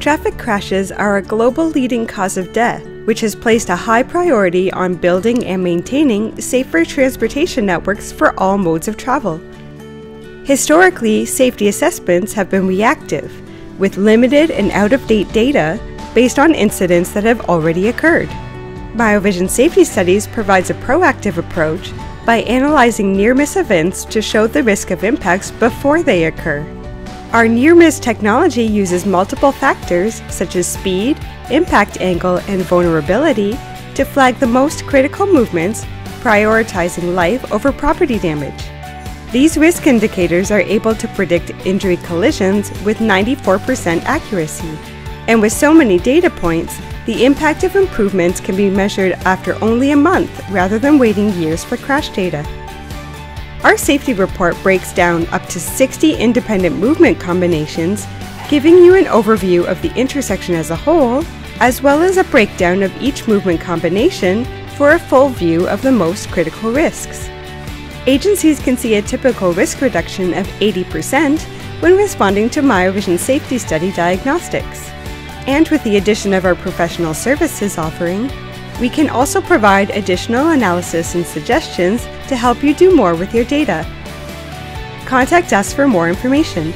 Traffic crashes are a global leading cause of death, which has placed a high priority on building and maintaining safer transportation networks for all modes of travel. Historically, safety assessments have been reactive, with limited and out of date data based on incidents that have already occurred. Miovision Safety Studies provides a proactive approach by analyzing near miss events to show the risk of impacts before they occur. Our near miss technology uses multiple factors such as speed, impact angle, and vulnerability to flag the most critical movements, prioritizing life over property damage. These risk indicators are able to predict injury collisions with 94% accuracy. And with so many data points, the impact of improvements can be measured after only a month rather than waiting years for crash data. Our safety report breaks down up to 60 independent movement combinations, giving you an overview of the intersection as a whole, as well as a breakdown of each movement combination for a full view of the most critical risks. Agencies can see a typical risk reduction of 80% when responding to Miovision Safety Study diagnostics. And with the addition of our professional services offering, we can also provide additional analysis and suggestions to help you do more with your data. Contact us for more information.